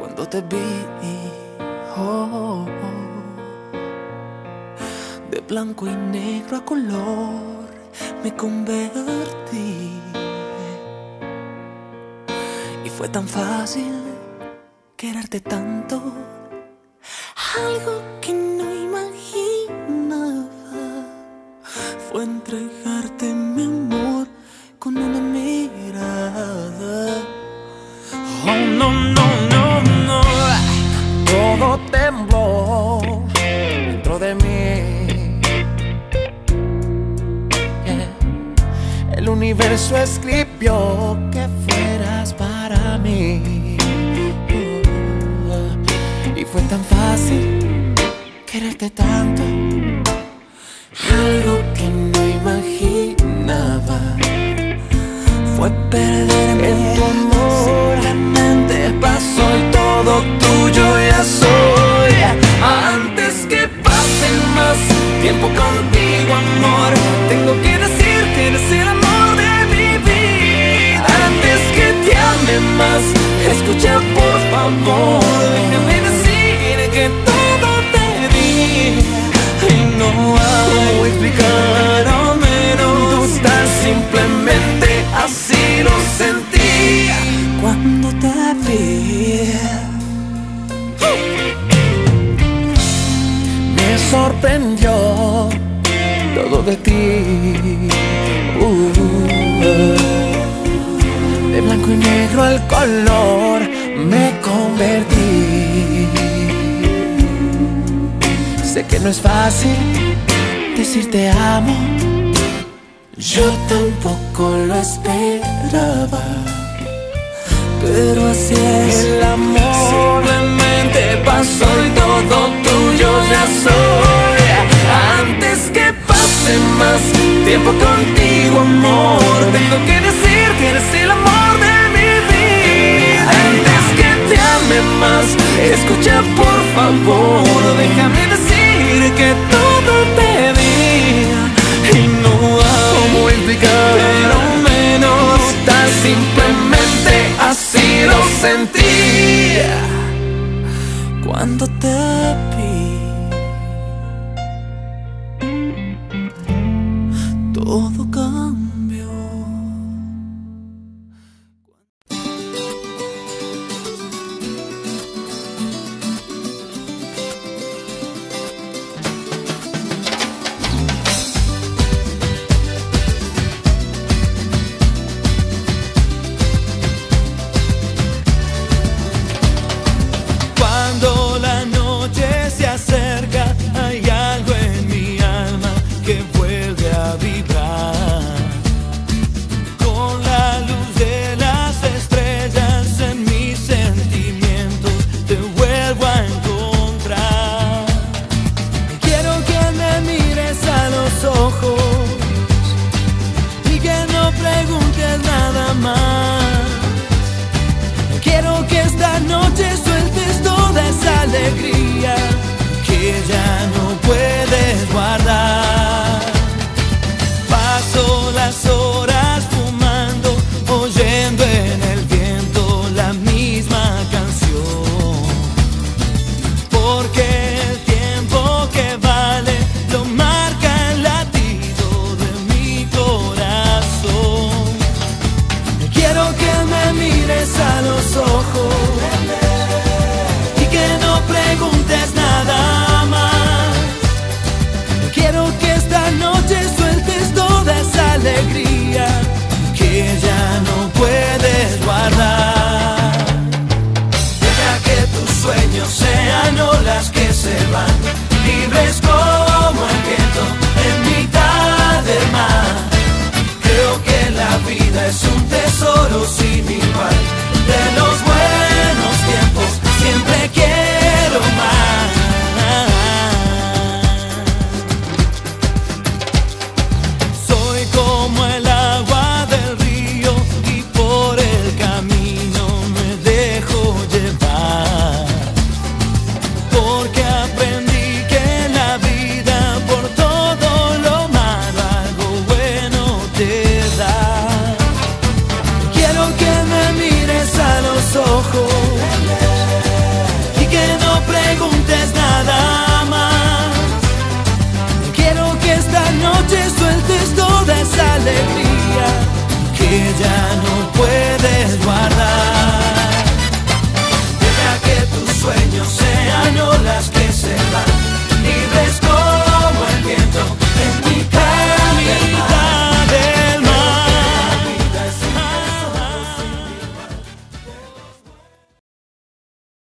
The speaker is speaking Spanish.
Cuando te vi. Oh, De blanco y negro a color me convertí. Y fue tan fácil quererte tanto. Algo que no imaginaba fue entregarte mi amor Universo escribió que fueras para mí. Uh, y fue tan fácil quererte tanto. Algo que no imaginaba fue perderme En tu amor. Simplemente pasó y todo tuyo ya soy. Antes que pase más tiempo contigo, amor, más, escucha por favor, déjame decir que todo te di. Y no ¿Cómo explicar? al menos Dudar simplemente así lo sentí cuando te vi. Me sorprendió todo de ti. Al color me convertí. Sé que no es fácil decir te amo. Yo tampoco lo esperaba, pero así es El amor Todo cambió. es un tesoro sin